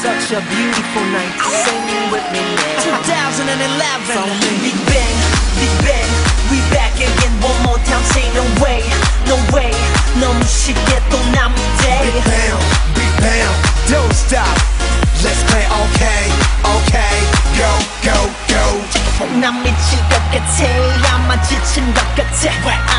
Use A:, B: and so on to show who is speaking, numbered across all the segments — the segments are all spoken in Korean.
A: Such a beautiful night. Sing with me now.
B: 2011
A: From
B: Big Bang, Big Bang We back again one more time Say no way, no way 너무 쉽게 또 남은 day
C: Bam, big bam, don't stop. Let's play okay, okay,
B: 난 미칠 것 같아. 아마 지친 것 같아.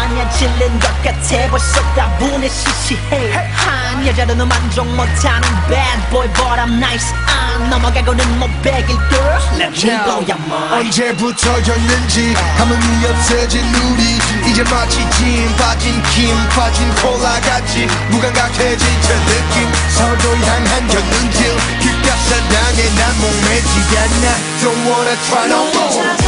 B: 아니야? 질린 것 같아. 벌써 다분해 시시해. 한 여자로는 만족 못하는 bad boy but I'm nice. 아 넘어가고는 못 베길 girl. Let me blow your mind.
C: 언제부터였는지 감흥이 없어진 우리. 이제 마치 진 빠진 김 빠진 콜라 같이 무감각해진 저 느낌. 서로 향한 저 눈길. 그깟 사랑에 난 목매지 않아. Don't wanna try no more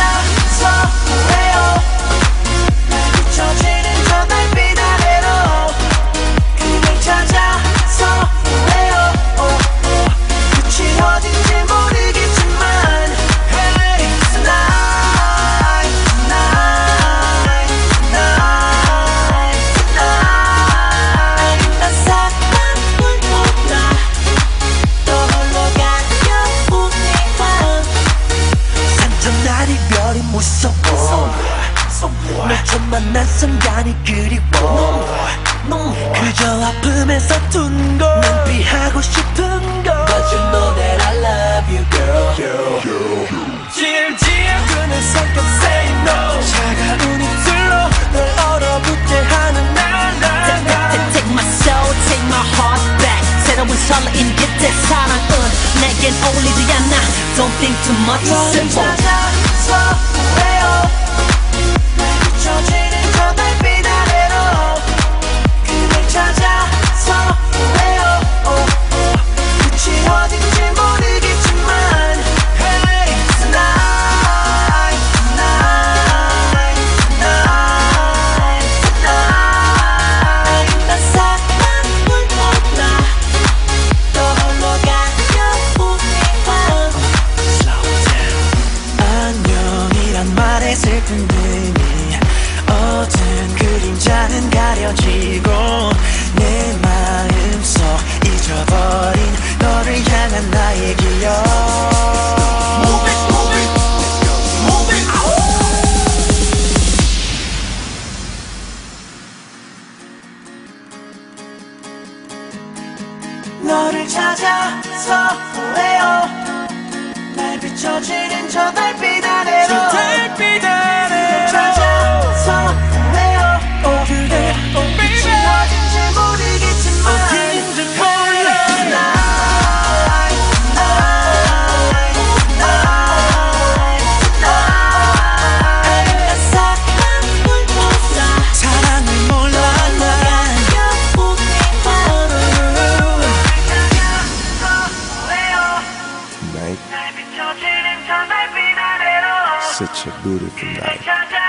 B: 산전 날이 별이 무서워 널 처음 만난 순간이 그리워 그저 아픔에서 둔걸난 피하고 싶은 걸 But you know that I love you girl 질질 끄는 성격 say no 차가운 입술로 널 얼어붙게 하는 날날 Take my soul, take my heart back 새로운 설레임 그때 사랑은 내겐 어울리지 않아 Don't think too much, simple 찾아서 의미 어두운 그림자는 가려지고 내 마음속 잊어버린 너를 향한 나의 기억 찾아서 왜요. 날 비춰지는 저 달빛
C: Tonight, such a beautiful night.